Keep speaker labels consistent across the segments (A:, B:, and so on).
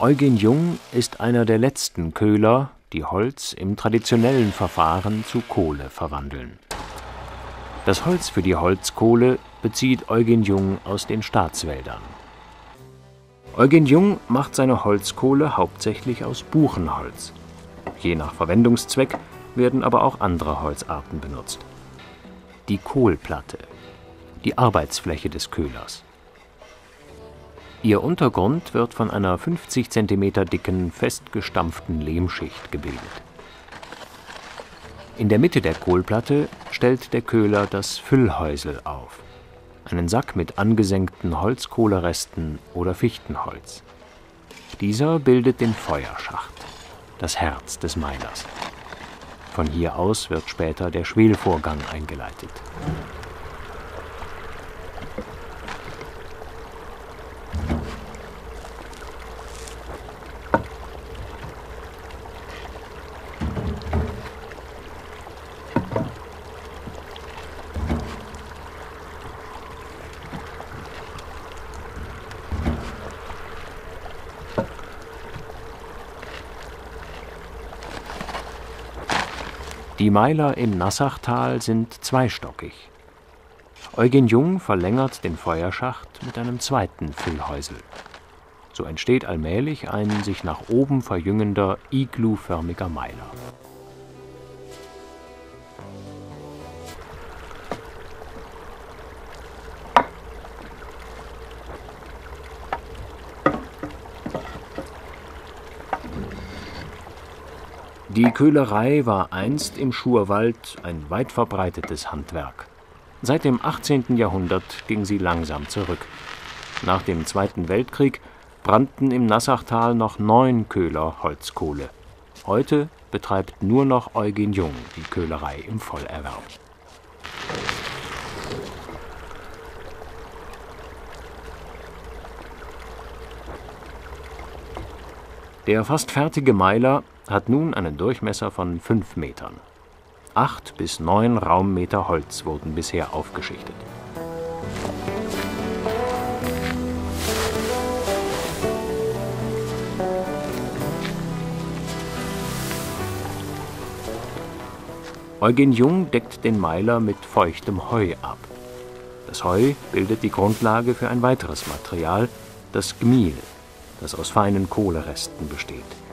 A: Eugen Jung ist einer der letzten Köhler, die Holz im traditionellen Verfahren zu Kohle verwandeln. Das Holz für die Holzkohle bezieht Eugen Jung aus den Staatswäldern. Eugen Jung macht seine Holzkohle hauptsächlich aus Buchenholz. Je nach Verwendungszweck werden aber auch andere Holzarten benutzt. Die Kohlplatte, die Arbeitsfläche des Köhlers. Ihr Untergrund wird von einer 50 cm dicken, festgestampften Lehmschicht gebildet. In der Mitte der Kohlplatte stellt der Köhler das Füllhäusel auf, einen Sack mit angesenkten Holzkohleresten oder Fichtenholz. Dieser bildet den Feuerschacht, das Herz des Meilers. Von hier aus wird später der Schwelvorgang eingeleitet Die Meiler im Nassachtal sind zweistockig. Eugen Jung verlängert den Feuerschacht mit einem zweiten Füllhäusel. So entsteht allmählich ein sich nach oben verjüngender, igluförmiger Meiler Die Köhlerei war einst im Schurwald ein weit verbreitetes Handwerk. Seit dem 18. Jahrhundert ging sie langsam zurück. Nach dem Zweiten Weltkrieg brannten im Nassachtal noch neun Köhler Holzkohle. Heute betreibt nur noch Eugen Jung die Köhlerei im Vollerwerb. Der fast fertige Meiler hat nun einen Durchmesser von fünf Metern. Acht bis neun Raummeter Holz wurden bisher aufgeschichtet. Eugen Jung deckt den Meiler mit feuchtem Heu ab. Das Heu bildet die Grundlage für ein weiteres Material, das Gmiel, das aus feinen Kohleresten besteht.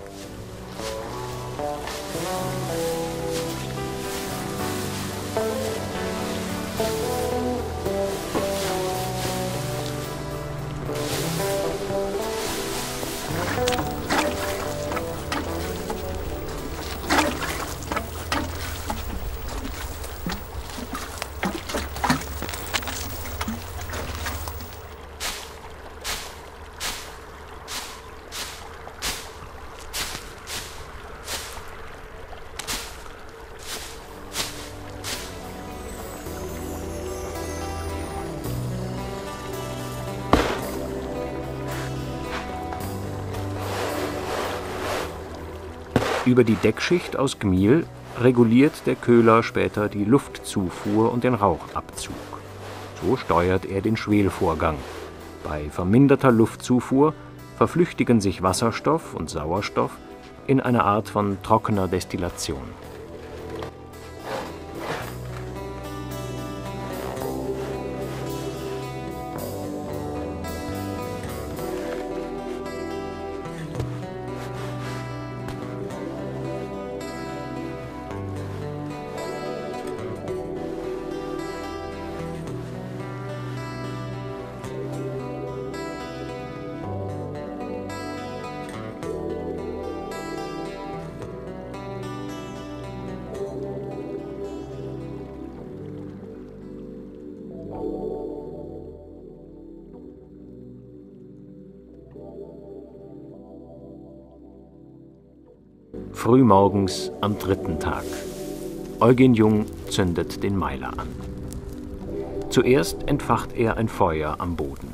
A: Über die Deckschicht aus Gmiel reguliert der Köhler später die Luftzufuhr und den Rauchabzug. So steuert er den Schwelvorgang. Bei verminderter Luftzufuhr verflüchtigen sich Wasserstoff und Sauerstoff in eine Art von trockener Destillation Frühmorgens am dritten Tag. Eugen Jung zündet den Meiler an. Zuerst entfacht er ein Feuer am Boden.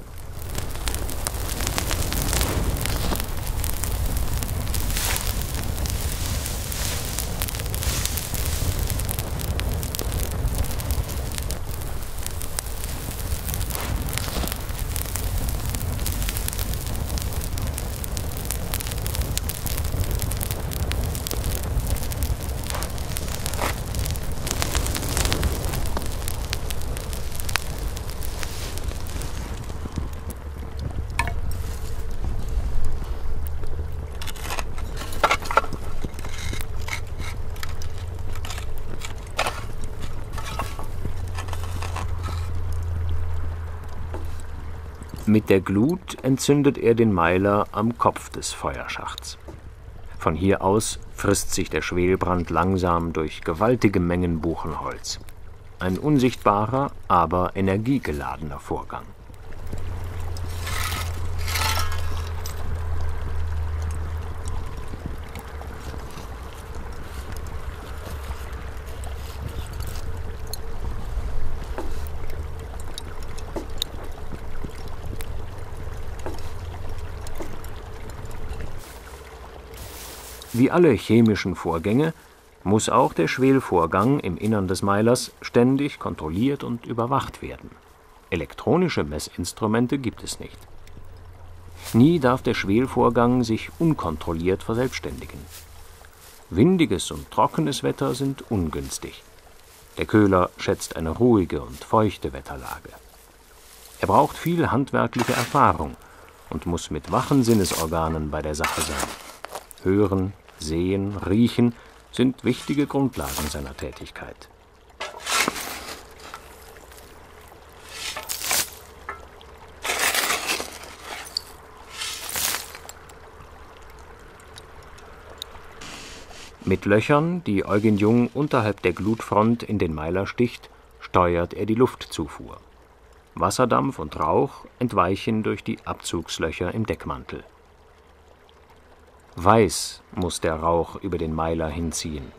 A: Mit der Glut entzündet er den Meiler am Kopf des Feuerschachts. Von hier aus frisst sich der Schwelbrand langsam durch gewaltige Mengen Buchenholz. Ein unsichtbarer, aber energiegeladener Vorgang. Wie alle chemischen Vorgänge muss auch der Schwelvorgang im Innern des Meilers ständig kontrolliert und überwacht werden. Elektronische Messinstrumente gibt es nicht. Nie darf der Schwelvorgang sich unkontrolliert verselbstständigen. Windiges und trockenes Wetter sind ungünstig. Der Köhler schätzt eine ruhige und feuchte Wetterlage. Er braucht viel handwerkliche Erfahrung und muss mit wachen Sinnesorganen bei der Sache sein. Hören, Sehen, Riechen sind wichtige Grundlagen seiner Tätigkeit. Mit Löchern, die Eugen Jung unterhalb der Glutfront in den Meiler sticht, steuert er die Luftzufuhr. Wasserdampf und Rauch entweichen durch die Abzugslöcher im Deckmantel Weiß muss der Rauch über den Meiler hinziehen.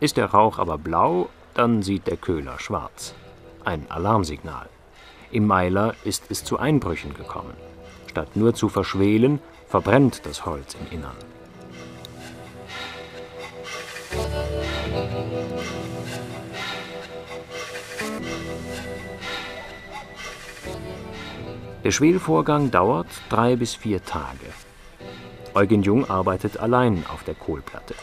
A: Ist der Rauch aber blau, dann sieht der Köhler schwarz. Ein Alarmsignal. Im Meiler ist es zu Einbrüchen gekommen. Statt nur zu verschwelen, verbrennt das Holz im Innern. Der Schwelvorgang dauert drei bis vier Tage. Eugen Jung arbeitet allein auf der Kohlplatte.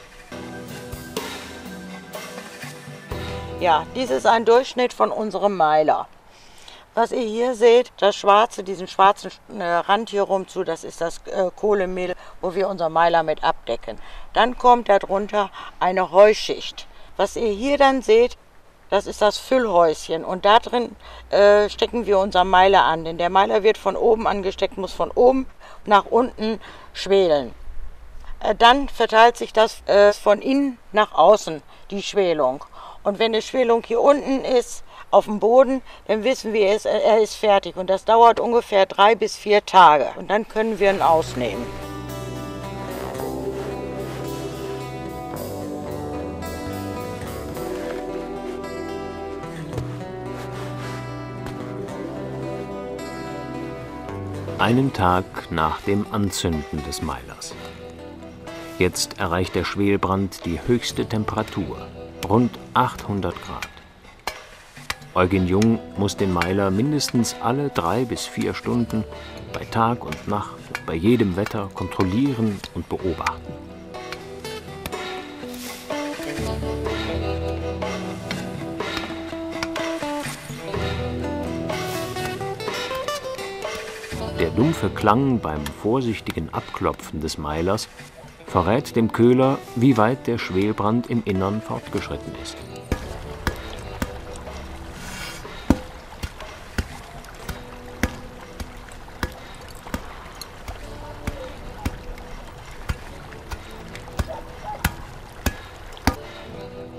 B: Ja, dies ist ein Durchschnitt von unserem Meiler. Was ihr hier seht, das schwarze, diesen schwarzen äh, Rand hier rum zu, das ist das äh, Kohlemehl, wo wir unser Meiler mit abdecken. Dann kommt darunter eine Heuschicht. Was ihr hier dann seht, das ist das Füllhäuschen und da drin äh, stecken wir unser Meiler an. Denn der Meiler wird von oben angesteckt, muss von oben nach unten schwelen. Äh, dann verteilt sich das äh, von innen nach außen, die Schwelung. Und wenn die Schwelung hier unten ist, auf dem Boden, dann wissen wir, er ist fertig. Und das dauert ungefähr drei bis vier Tage. Und dann können wir ihn ausnehmen.
A: Einen Tag nach dem Anzünden des Meilers. Jetzt erreicht der Schwelbrand die höchste Temperatur, rund 800 Grad. Eugen Jung muss den Meiler mindestens alle drei bis vier Stunden bei Tag und Nacht, bei jedem Wetter kontrollieren und beobachten. Der dumpfe Klang beim vorsichtigen Abklopfen des Meilers verrät dem Köhler, wie weit der Schwelbrand im Innern fortgeschritten ist.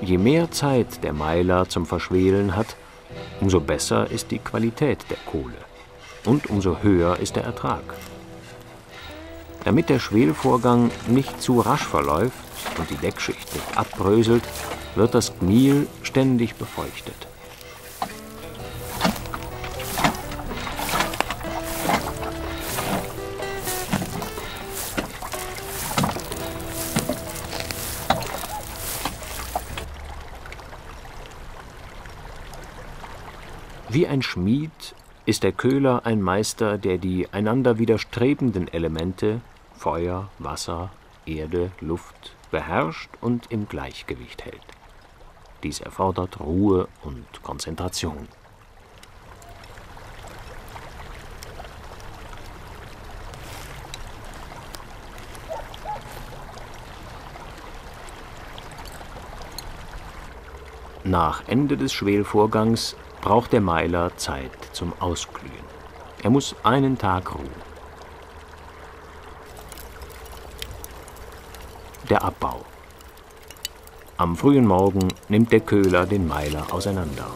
A: Je mehr Zeit der Meiler zum Verschwelen hat, umso besser ist die Qualität der Kohle und umso höher ist der Ertrag. Damit der Schwelvorgang nicht zu rasch verläuft und die Deckschicht nicht abbröselt, wird das Gniel ständig befeuchtet. Wie ein Schmied ist der Köhler ein Meister, der die einander widerstrebenden Elemente Feuer, Wasser, Erde, Luft beherrscht und im Gleichgewicht hält. Dies erfordert Ruhe und Konzentration. Nach Ende des Schwelvorgangs braucht der Meiler Zeit zum Ausglühen. Er muss einen Tag ruhen. Der Abbau. Am frühen Morgen nimmt der Köhler den Meiler auseinander.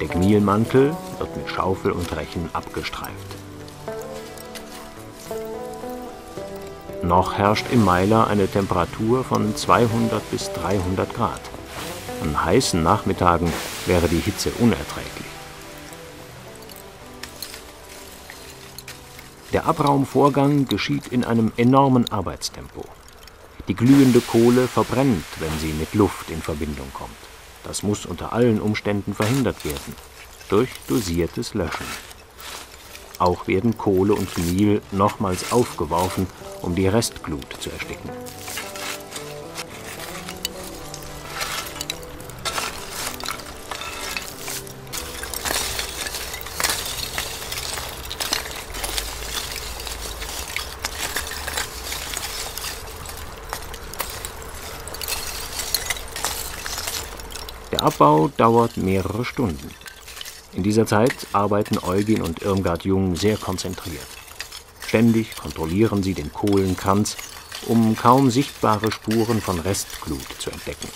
A: Der Gnielmantel wird mit Schaufel und Rechen abgestreift. Noch herrscht im Meiler eine Temperatur von 200 bis 300 Grad. An heißen Nachmittagen wäre die Hitze unerträglich. Der Abraumvorgang geschieht in einem enormen Arbeitstempo. Die glühende Kohle verbrennt, wenn sie mit Luft in Verbindung kommt. Das muss unter allen Umständen verhindert werden, durch dosiertes Löschen. Auch werden Kohle und Mehl nochmals aufgeworfen, um die Restglut zu ersticken. Der Abbau dauert mehrere Stunden. In dieser Zeit arbeiten Eugen und Irmgard Jung sehr konzentriert. Ständig kontrollieren sie den Kohlenkranz, um kaum sichtbare Spuren von Restglut zu entdecken.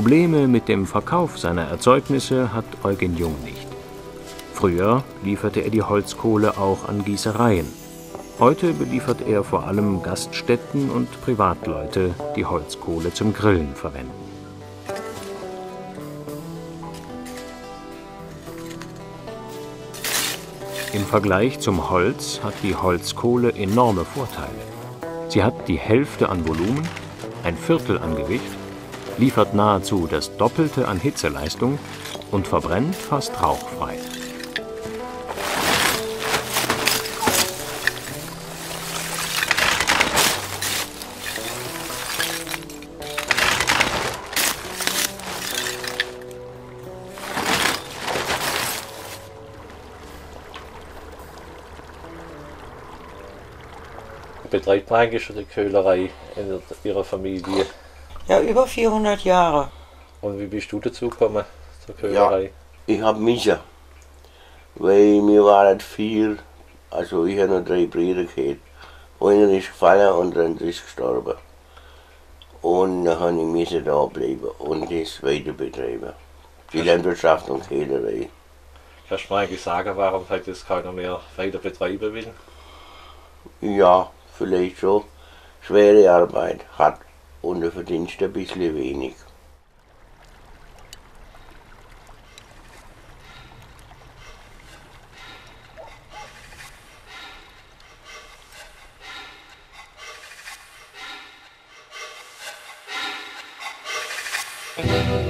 A: Probleme mit dem Verkauf seiner Erzeugnisse hat Eugen Jung nicht. Früher lieferte er die Holzkohle auch an Gießereien. Heute beliefert er vor allem Gaststätten und Privatleute, die Holzkohle zum Grillen verwenden. Im Vergleich zum Holz hat die Holzkohle enorme Vorteile. Sie hat die Hälfte an Volumen, ein Viertel an Gewicht liefert nahezu das Doppelte an Hitzeleistung und verbrennt fast rauchfrei.
C: Betreibt eigentlich schon die Köhlerei in Ihrer Familie?
B: Ja, über 400 Jahre.
C: Und wie bist du dazu gekommen zur Köhlerei?
D: Ja, ich habe müssen. Weil wir waren vier, also ich habe noch drei Brüder gehabt. Einer ist gefallen und der andere ist gestorben. Und dann habe ich müssen da bleiben und das weiter betreiben. Die Landwirtschaft und Köhlerei.
C: Kannst du mir eigentlich sagen, warum halt das keiner mehr weiter betreiben will?
D: Ja, vielleicht schon. Schwere Arbeit, hat und du verdienst ein bisschen wenig. Musik